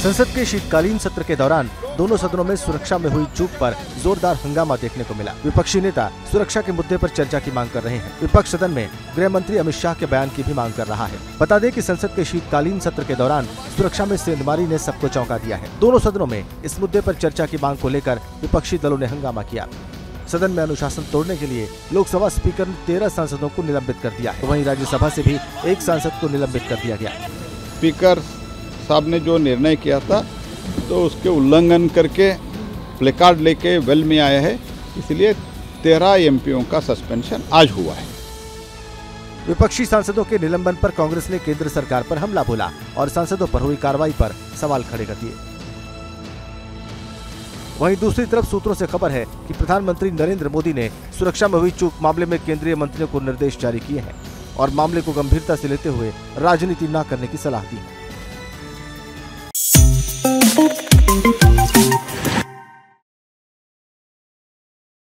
संसद के शीतकालीन सत्र के दौरान दोनों सदनों में सुरक्षा में हुई चूक पर जोरदार हंगामा देखने को मिला। विपक्षी नेता सुरक्षा के मुद्दे पर चर्चा की मांग कर रहे हैं। विपक्ष सदन में गृह मंत्री अमित शाह के बयान की भी मांग कर रहा है। बता दें कि संसद के शीतकालीन सत्र के दौरान सुरक्षा में सेंधमारी ने सबको चौंका दिया है। दोनों सदनों में इस मुद्दे आरोप चर्चा की मांग को लेकर विपक्षी दलों ने हंगामा किया। सदन में अनुशासन तोड़ने के लिए लोकसभा स्पीकर ने तेरह सांसदों को निलंबित कर दिया है। वहीं राज्यसभा से भी एक सांसद को निलंबित कर दिया गया। स्पीकर साहब ने जो निर्णय किया था तो उसके उल्लंघन करके प्लेकार्ड लेके वेल में आया है। इसलिए तेरह एमपीओ का सस्पेंशन आज हुआ है। विपक्षी सांसदों के निलंबन पर कांग्रेस ने केंद्र सरकार पर हमला बोला और सांसदों पर हुई कार्रवाई पर सवाल खड़े कर दिए। वहीं दूसरी तरफ़ सूत्रों से खबर है कि प्रधानमंत्री नरेंद्र मोदी ने सुरक्षा में हुई चूक मामले में केंद्रीय मंत्रियों को निर्देश जारी किए हैं और मामले को गंभीरता से लेते हुए राजनीति न करने की सलाह दी है।